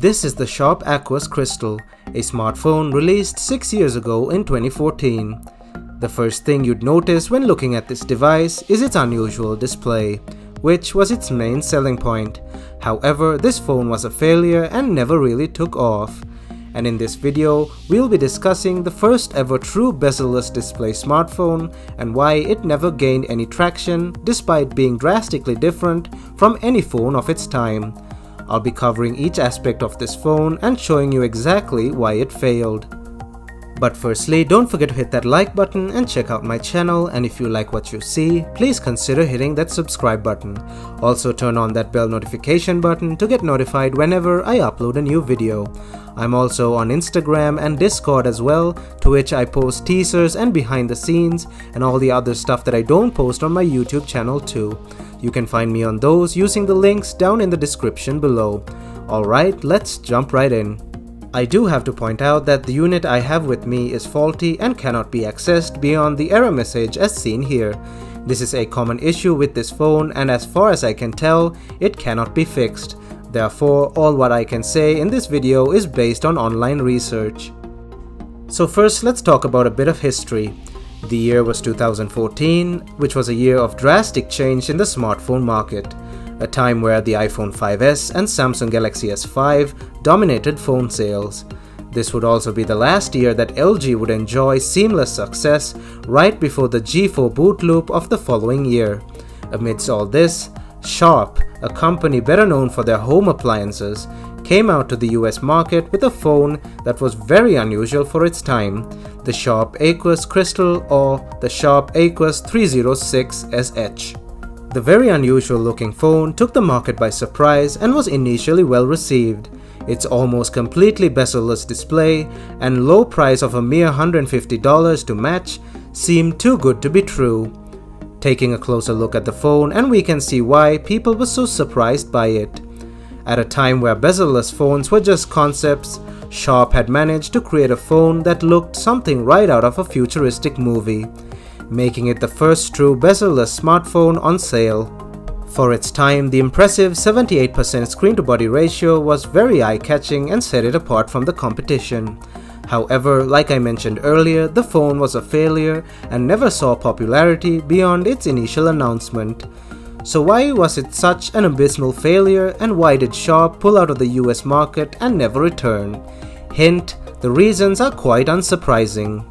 This is the Sharp Aquos Crystal, a smartphone released 6 years ago in 2014. The first thing you'd notice when looking at this device is its unusual display, which was its main selling point. However, this phone was a failure and never really took off. And in this video, we'll be discussing the first ever true bezel-less display smartphone and why it never gained any traction despite being drastically different from any phone of its time. I'll be covering each aspect of this phone and showing you exactly why it failed. But firstly, don't forget to hit that like button and check out my channel and if you like what you see, please consider hitting that subscribe button. Also turn on that bell notification button to get notified whenever I upload a new video. I'm also on Instagram and Discord as well, to which I post teasers and behind the scenes and all the other stuff that I don't post on my YouTube channel too. You can find me on those using the links down in the description below. Alright, let's jump right in. I do have to point out that the unit I have with me is faulty and cannot be accessed beyond the error message as seen here. This is a common issue with this phone and as far as I can tell, it cannot be fixed. Therefore, all what I can say in this video is based on online research. So first, let's talk about a bit of history. The year was 2014, which was a year of drastic change in the smartphone market a time where the iPhone 5s and Samsung Galaxy S5 dominated phone sales. This would also be the last year that LG would enjoy seamless success right before the G4 boot loop of the following year. Amidst all this, Sharp, a company better known for their home appliances, came out to the US market with a phone that was very unusual for its time, the Sharp Aquos Crystal or the Sharp Aquos 306SH. The very unusual looking phone took the market by surprise and was initially well received. Its almost completely bezel-less display and low price of a mere $150 to match seemed too good to be true. Taking a closer look at the phone and we can see why people were so surprised by it. At a time where bezel-less phones were just concepts, Sharp had managed to create a phone that looked something right out of a futuristic movie making it the first true bezel-less smartphone on sale. For its time, the impressive 78% screen-to-body ratio was very eye-catching and set it apart from the competition. However, like I mentioned earlier, the phone was a failure and never saw popularity beyond its initial announcement. So why was it such an abysmal failure and why did Sharp pull out of the US market and never return? Hint, the reasons are quite unsurprising.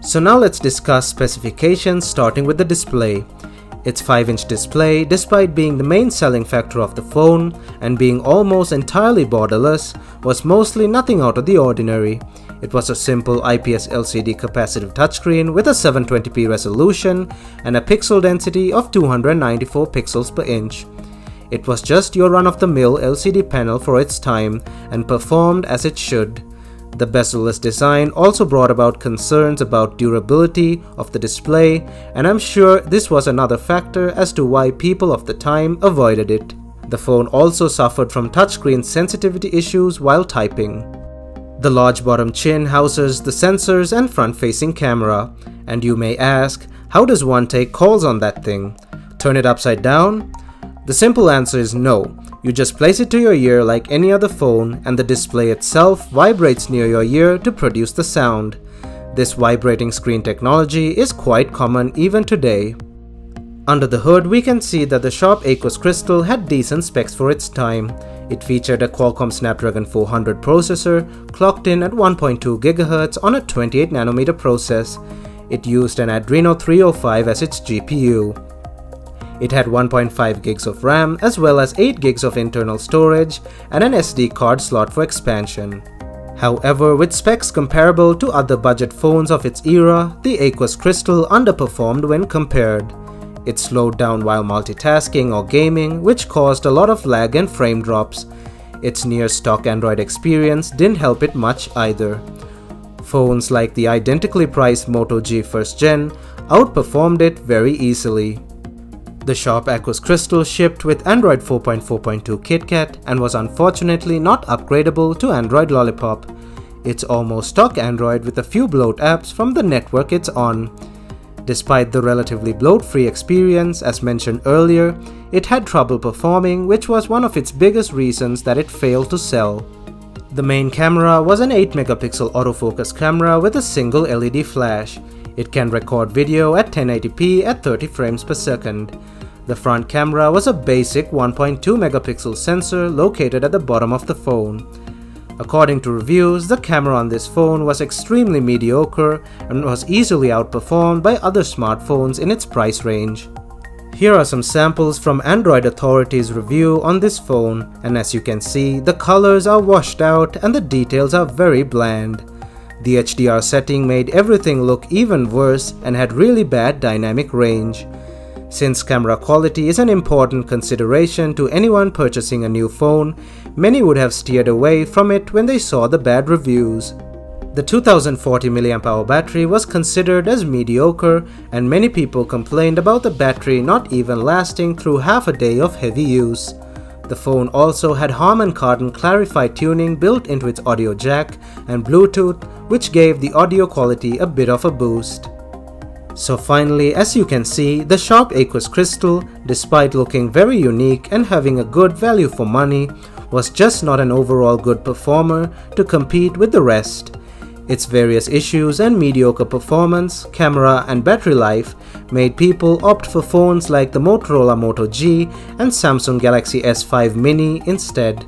So now let's discuss specifications starting with the display. Its 5-inch display, despite being the main selling factor of the phone and being almost entirely borderless, was mostly nothing out of the ordinary. It was a simple IPS LCD capacitive touchscreen with a 720p resolution and a pixel density of 294 pixels per inch. It was just your run-of-the-mill LCD panel for its time and performed as it should. The bezel-less design also brought about concerns about durability of the display, and I'm sure this was another factor as to why people of the time avoided it. The phone also suffered from touchscreen sensitivity issues while typing. The large bottom chin houses the sensors and front-facing camera, and you may ask, how does one take calls on that thing? Turn it upside down? The simple answer is no, you just place it to your ear like any other phone and the display itself vibrates near your ear to produce the sound. This vibrating screen technology is quite common even today. Under the hood, we can see that the Sharp Aquos Crystal had decent specs for its time. It featured a Qualcomm Snapdragon 400 processor, clocked in at 1.2 GHz on a 28nm process. It used an Adreno 305 as its GPU. It had 1.5 gigs of RAM as well as 8 gigs of internal storage and an SD card slot for expansion. However, with specs comparable to other budget phones of its era, the Aquos Crystal underperformed when compared. It slowed down while multitasking or gaming, which caused a lot of lag and frame drops. Its near stock Android experience didn't help it much either. Phones like the identically priced Moto G first gen outperformed it very easily. The Sharp Aquos Crystal shipped with Android 4.4.2 KitKat and was unfortunately not upgradable to Android Lollipop. It's almost stock Android with a few bloat apps from the network it's on. Despite the relatively bloat-free experience as mentioned earlier, it had trouble performing which was one of its biggest reasons that it failed to sell. The main camera was an 8-megapixel autofocus camera with a single LED flash. It can record video at 1080p at 30 frames per second. The front camera was a basic 1.2 megapixel sensor located at the bottom of the phone. According to reviews, the camera on this phone was extremely mediocre and was easily outperformed by other smartphones in its price range. Here are some samples from Android Authority's review on this phone and as you can see, the colors are washed out and the details are very bland. The HDR setting made everything look even worse and had really bad dynamic range. Since camera quality is an important consideration to anyone purchasing a new phone, many would have steered away from it when they saw the bad reviews. The 2040 mAh battery was considered as mediocre and many people complained about the battery not even lasting through half a day of heavy use. The phone also had Harman Kardon Clari-Fi tuning built into its audio jack and Bluetooth which gave the audio quality a bit of a boost. So finally, as you can see, the Sharp Aquos Crystal, despite looking very unique and having a good value for money, was just not an overall good performer to compete with the rest. Its various issues and mediocre performance, camera and battery life made people opt for phones like the Motorola Moto G and Samsung Galaxy S5 Mini instead.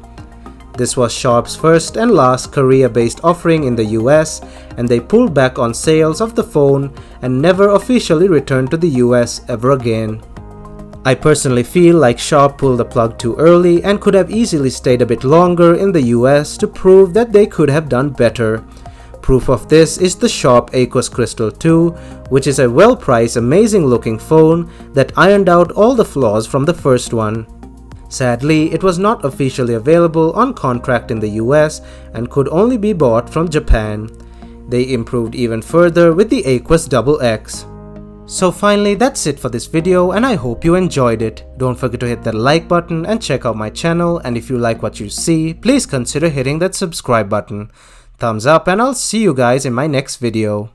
This was Sharp's first and last Korea-based offering in the US and they pulled back on sales of the phone and never officially returned to the US ever again. I personally feel like Sharp pulled the plug too early and could have easily stayed a bit longer in the US to prove that they could have done better. Proof of this is the Sharp Aquos Crystal 2, which is a well-priced amazing looking phone that ironed out all the flaws from the first one. Sadly, it was not officially available on contract in the US and could only be bought from Japan. They improved even further with the Aquos XX. So finally that's it for this video and I hope you enjoyed it. Don't forget to hit that like button and check out my channel and if you like what you see, please consider hitting that subscribe button. Thumbs up and I'll see you guys in my next video.